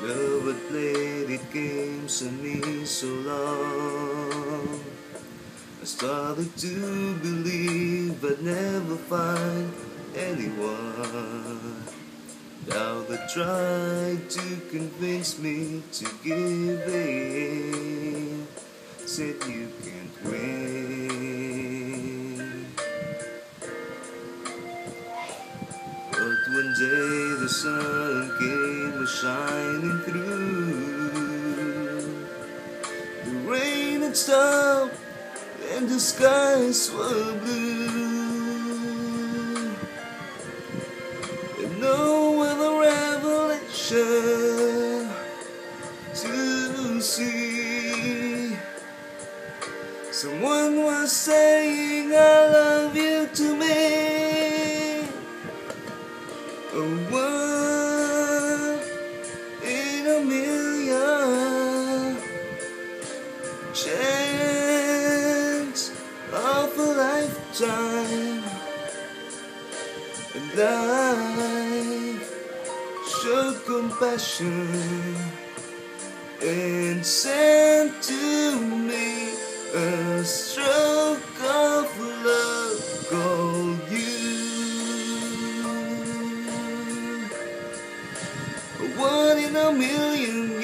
but played it games on me so long. I started to believe I'd never find anyone. Now they tried to convince me to give in. Said you can't win. But one day the sun came shining through. The rain had stopped and the skies were blue. And no other revelation to see. Someone was saying, I love you to me. A chance of a lifetime. And I showed compassion and sent to me a stroke of love called you. One in a million